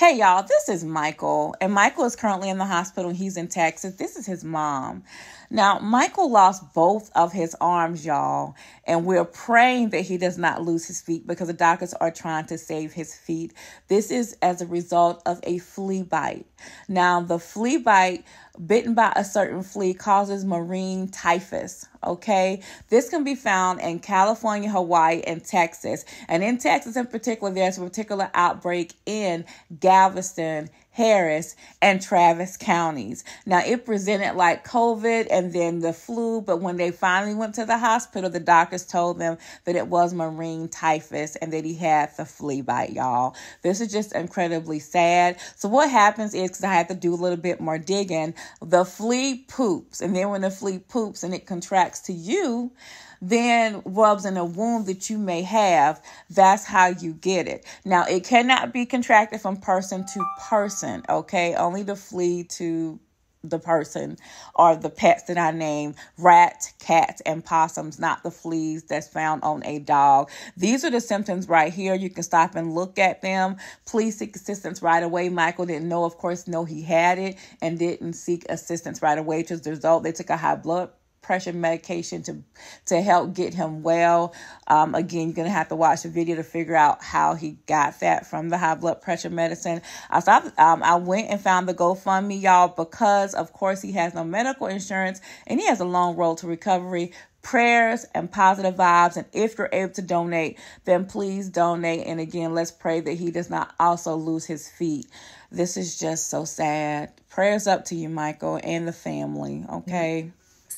Hey y'all, this is Michael, and Michael is currently in the hospital. He's in Texas. This is his mom. Now, Michael lost both of his arms, y'all, and we're praying that he does not lose his feet because the doctors are trying to save his feet. This is as a result of a flea bite. Now, the flea bite bitten by a certain flea causes murine typhus. Okay, this can be found in California, Hawaii, and Texas. And in Texas, in particular, there's a particular outbreak in Galveston, Harris, and Travis counties. Now, it presented like COVID and then the flu, but when they finally went to the hospital, the doctors told them that it was murine typhus and that he had the flea bite, y'all. This is just incredibly sad. So, what happens is because I had to do a little bit more digging, the flea poops, and then when the flea poops and it contracts to you, then rubs in a wound that you may have. That's how you get it. Now, it cannot be contracted from person to person, okay? Only the flea to the person or the pets that I name rat, cat, and possums, not the fleas that's found on a dog. These are the symptoms right here. You can stop and look at them. Please seek assistance right away. Michael didn't know, of course, know he had it and didn't seek assistance right away. As a result, they took a high blood pressure medication to to help get him well. Um, again, you're gonna have to watch the video to figure out how he got that from the high blood pressure medicine. I saw, um, I went and found the GoFundMe, y'all, because of course he has no medical insurance and he has a long road to recovery prayers and positive vibes. And if you're able to donate, then please donate. And again, let's pray that he does not also lose his feet. This is just so sad. Prayers up to you, Michael, and the family, okay?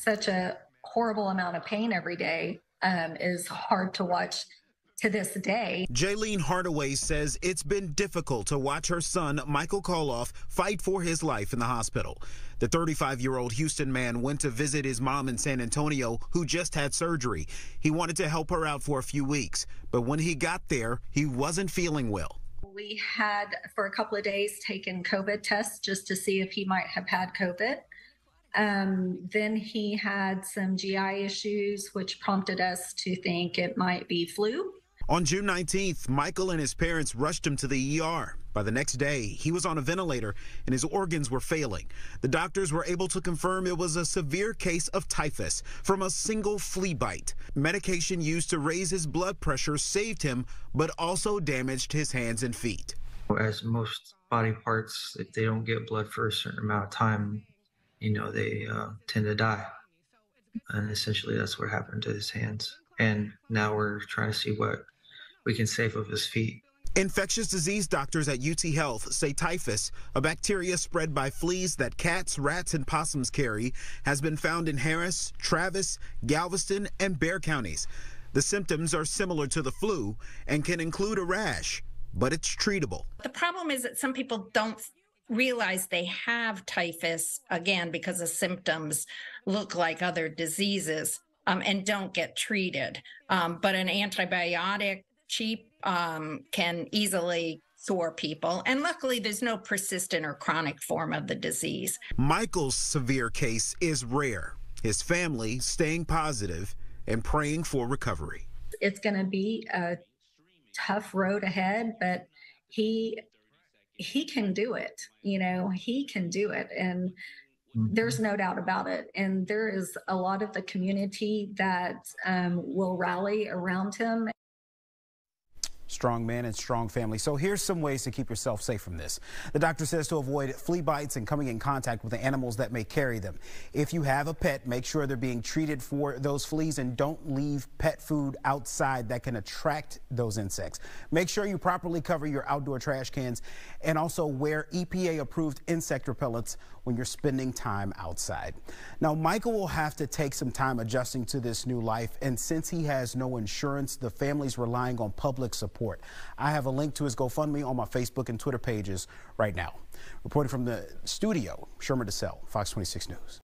Such a horrible amount of pain every day um, is hard to watch to this day. Jaylene Hardaway says it's been difficult to watch her son, Michael Kohlhof, fight for his life in the hospital. The 35 year old Houston man went to visit his mom in San Antonio, who just had surgery. He wanted to help her out for a few weeks, but when he got there, he wasn't feeling well. We had, for a couple of days, taken COVID tests just to see if he might have had COVID. Um, then he had some GI issues, which prompted us to think it might be flu. On June 19th, Michael and his parents rushed him to the ER. By the next day, he was on a ventilator and his organs were failing. The doctors were able to confirm it was a severe case of typhus from a single flea bite. Medication used to raise his blood pressure saved him, but also damaged his hands and feet. As most body parts, if they don't get blood for a certain amount of time, you know, they uh, tend to die. And essentially, that's what happened to his hands. And now we're trying to see what we can save of his feet. Infectious disease doctors at UT Health say typhus, a bacteria spread by fleas that cats, rats, and possums carry, has been found in Harris, Travis, Galveston, and Bexar counties. The symptoms are similar to the flu and can include a rash, but it's treatable. The problem is that some people don't realize they have typhus again because the symptoms look like other diseases um, and don't get treated. Um, but an antibiotic, cheap, um, can easily cure people. And luckily, there's no persistent or chronic form of the disease. Michael's severe case is rare. His family staying positive and praying for recovery. It's going to be a tough road ahead, but he he can do it. You know, he can do it. And mm-hmm. there's no doubt about it. And there is a lot of the community that um, will rally around him Strong man and strong family. So here's some ways to keep yourself safe from this. The doctor says to avoid flea bites and coming in contact with the animals that may carry them. If you have a pet, make sure they're being treated for those fleas and don't leave pet food outside that can attract those insects. Make sure you properly cover your outdoor trash cans and also wear EPA approved insect repellents when you're spending time outside. Now, Michael will have to take some time adjusting to this new life. And since he has no insurance, the family's relying on public support support. I have a link to his GoFundMe on my Facebook and Twitter pages right now. Reporting from the studio, Sherman DeSalle, Fox 26 News.